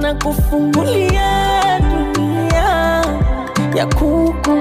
na kufungulia dunia ya kuku.